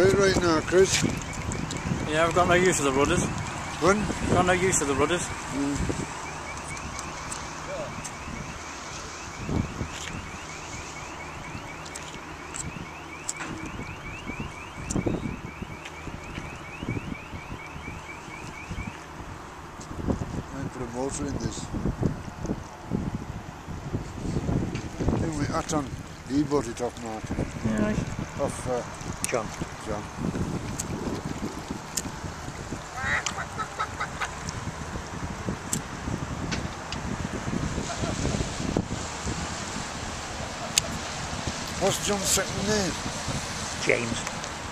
Great right now, Chris. Yeah, I've got no use for the rudders. Run. Got no use for the rudders. Mm. put a motor in this. Anyway, Aton, he bought it off Martin. Yeah, Off uh, John. John. What's John's second name? James.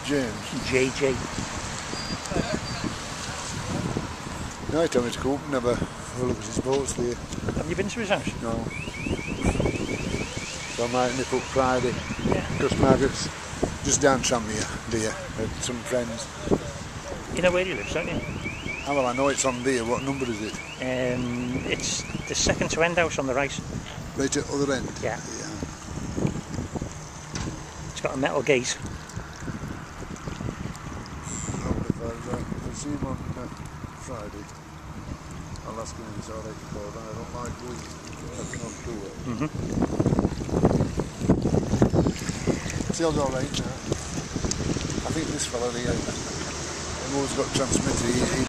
James. JJ. No, he told me to go up and have look at his boats there. Have you been to his house? No. So I might nip up Friday. Yeah. Because Margaret's just down Tranmere, dear, with some friends. You know where he lives, don't you? Oh, well, I know it's on there. What number is it? Um, it's the second to end house on the right. Right at the other end? Yeah. Yeah. It's got a metal gate. I'll, I, I see him on uh, Friday, I'll ask him if it's alright to go down. I don't like doing nothing on tour. Mm-hmm. Sail's alright now. I think this fellow, the, uh, the who's got transmitter, he, he